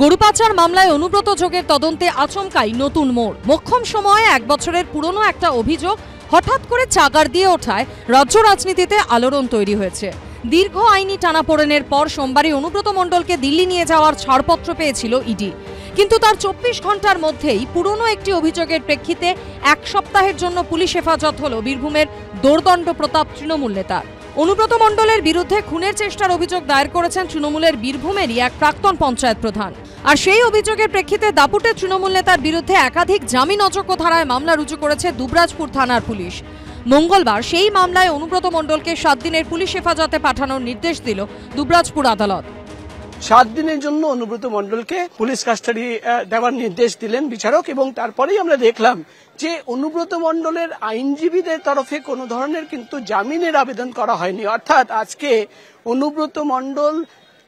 গরু পাচার মামলায় অনুব্রত যোগের তদন্তে আচমকাই নতুন মোড়। মোক্ষম সময়ে এক বছরের পুরনো একটা অভিযোগ হঠাৎ করে চাগার দিয়ে ওঠায় রাজ্য রাজনীতিতে আলোড়ন তৈরি হয়েছে। দীর্ঘ আইনি টানাপোড়েনের পর সোমবারই অনুব্রত মণ্ডলকে দিল্লি নিয়ে যাওয়ার ছাড়পত্র পেয়েছিল ইডি। কিন্তু তার চব্বিশ ঘণ্টার মধ্যেই পুরনো একটি অভিযোগের প্রেক্ষিতে এক সপ্তাহের জন্য পুলিশ হেফাজত হল বীরভূমের দোর্দণ্ড প্রতাপ তৃণমূল নেতার। অনুব্রত মণ্ডলের বিরুদ্ধে খুনের চেষ্টার অভিযোগ দায়ের করেছেন তৃণমূলের বীরভূমেরই এক প্রাক্তন পঞ্চায়েত প্রধান। আর সেই অভিযোগের প্রেক্ষিতে দাপুটে তৃণমূল নেতার বিরুদ্ধে একাধিক জামিন অযোগ্য ধারায় মামলা রুজু করেছে দুবরাজপুর থানার পুলিশ। মঙ্গলবার সেই মামলায় অনুব্রত মণ্ডলকে সাত দিনের পুলিশ হেফাজতে পাঠানোর নির্দেশ দিল দুবরাজপুর আদালত। সাত দিনের জন্য অনুব্রত মণ্ডলকে পুলিশ কাস্টাডি দেওয়ার নির্দেশ দিলেন বিচারক এবং তারপরেই আমরা দেখলাম যে অনুব্রত মণ্ডলের আইনজীবীদের তরফে কোনো ধরনের কিন্তু জামিনের আবেদন করা হয়নি। অর্থাৎ আজকে অনুব্রত মণ্ডল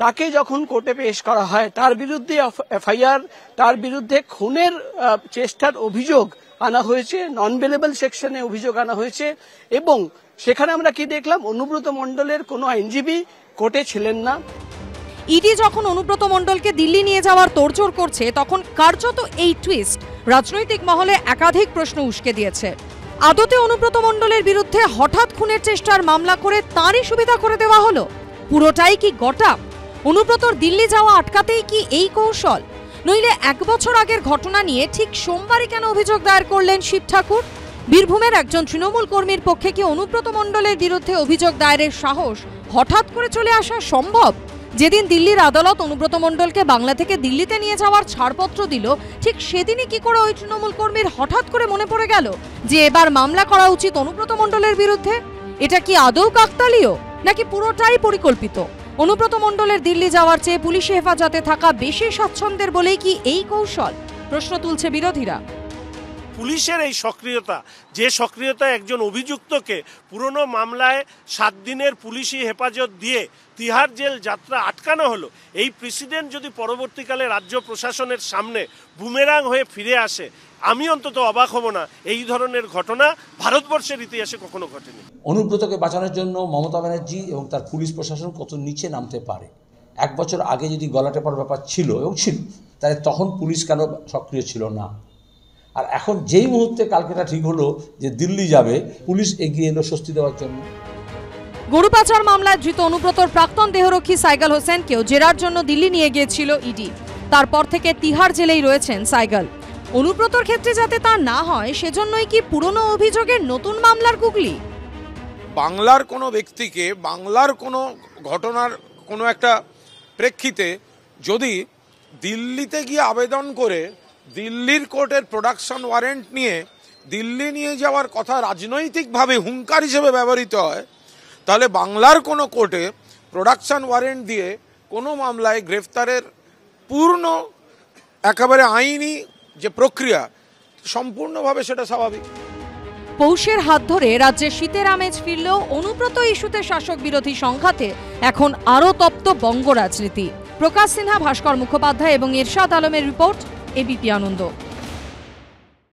তাকে যখন কোর্টে পেশ করা হয়, তার বিরুদ্ধে এফআইআর, তার বিরুদ্ধে খুনের চেষ্টার অভিযোগ আনা হয়েছে নন বেলেবল সেকশনে অভিযোগ আনা হয়েছে এবং সেখানে আমরা কি দেখলাম? অনুব্রত মণ্ডলের কোনো আইনজীবী কোর্টে ছিলেন না। ইডি যখন অনুব্রত মণ্ডলকে দিল্লি নিয়ে যাওয়ার তোড়জোড় করছে, তখন কার্যত এই টুইস্ট রাজনৈতিক মহলে একাধিক প্রশ্ন উস্কে দিয়েছে। আদতে অনুব্রত মণ্ডলের বিরুদ্ধে হঠাৎ খুনের চেষ্টার মামলা করে তারই সুবিধা করে দেওয়া হলো? পুরোটাই কি গটা? অনুব্রতর দিল্লি যাওয়া আটকাতেই কি এই কৌশল? নইলে এক বছর আগের ঘটনা নিয়ে ঠিক সোমবারই কেন অভিযোগ দায়ের করলেন শিব ঠাকুর? বীরভূমের একজন তৃণমূল কর্মীর পক্ষে কি অনুব্রত মণ্ডলের বিরুদ্ধে অভিযোগ দায়েরের সাহস হঠাৎ করে চলে আসা সম্ভব? যেদিন দিল্লির আদালত অনুব্রত মণ্ডলকে বাংলা থেকে দিল্লিতে নিয়ে যাওয়ার ছাড়পত্র দিল, ঠিক সেদিনই কি করে ওই তৃণমূল কর্মীর হঠাৎ করে মনে পড়ে গেল যে এবার মামলা করা উচিত অনুব্রত মণ্ডলের বিরুদ্ধে? এটা কি আদৌ কাকতালীয়, নাকি পুরোটাই পরিকল্পিত? অনুব্রত মণ্ডলের দিল্লি যাওয়ার চেয়ে পুলিশি হেফাজতে থাকা বেশি স্বাচ্ছন্দ্যের বলেই কি এই কৌশল? প্রশ্ন তুলছে বিরোধীরা। পুলিশের এই সক্রিয়তা, যে সক্রিয়তা একজন অভিযুক্তকে পুরনো মামলায় সাত দিনের পুলিশি হেফাজত দিয়ে তিহার জেল যাত্রা আটকানো হলো, এই প্রেসিডেন্ট যদি পরবর্তীকালে রাজ্য প্রশাসনের সামনে বুমেরাং হয়ে ফিরে আসে, আমি অন্তত অবাক হব না। এই ধরনের ঘটনা ভারতবর্ষের ইতিহাসে কখনো ঘটেনি। অনুব্রতকে বাঁচানোর জন্য মমতা ব্যানার্জি এবং তার পুলিশ প্রশাসন কত নিচে নামতে পারে? এক বছর আগে যদি গলা টেপার ব্যাপার ছিল এবং ছিল, তাহলে তখন পুলিশ কেন সক্রিয় ছিল না? আর এখন যেই মুহূর্তে কালকেটা ঠিক হলো যে দিল্লি যাবে পুলিশ এগিয়ে এলো স্বস্তি দেওয়ার জন্য। গরু পাচার মামলায় ধৃত অনুব্রতর প্রাক্তন দেহরক্ষী সাইগাল হোসেনকেও জেরার জন্য দিল্লি নিয়ে গিয়েছিল ইডি। তারপর থেকে তিহার জেলেই রয়েছেন সাইগাল। অনুব্রতর ক্ষেত্রে যাতে তা না হয় সেজন্যই কি পুরনো অভিযোগের নতুন মামলার গুগলি বাংলার কোনো ব্যক্তিকে বাংলার কোনো ঘটনার কোনো একটা প্রেক্ষিতে যদি দিল্লিতে গিয়ে আবেদন করে দিল্লির কোর্টের প্রোডাকশন ওয়ারেন্ট নিয়ে দিল্লি নিয়ে যাওয়ার কথা রাজনৈতিকভাবে হুঙ্কার হিসেবে ব্যবহৃত হয়, তাহলে বাংলার কোনো কোর্টে প্রোডাকশন ওয়ারেন্ট দিয়ে কোনো মামলায় গ্রেফতারের পূর্ণ একেবারে আইনি যে প্রক্রিয়া, সম্পূর্ণভাবে সেটা স্বাভাবিক। পৌষের হাত ধরে রাজ্যে শীতের আমেজ ফিরলেও অনুব্রত ইস্যুতে শাসক বিরোধী সংঘাতে এখন আরও তপ্ত বঙ্গ রাজনীতি। প্রকাশ সিনহা, ভাস্কর মুখোপাধ্যায় এবং ইরশাদ আলমের রিপোর্ট এবিপি আনন্দ।